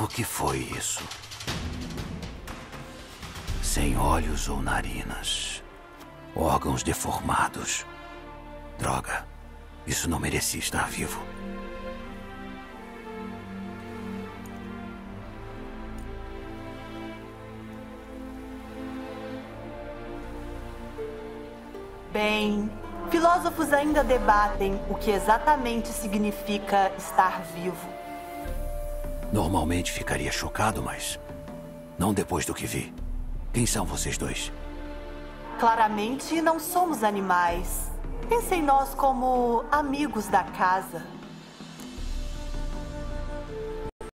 O que foi isso? Sem olhos ou narinas. Órgãos deformados. Droga. Isso não merecia estar vivo. Bem, filósofos ainda debatem o que exatamente significa estar vivo. Normalmente ficaria chocado, mas. Não depois do que vi. Quem são vocês dois? Claramente não somos animais. Pense em nós como amigos da casa.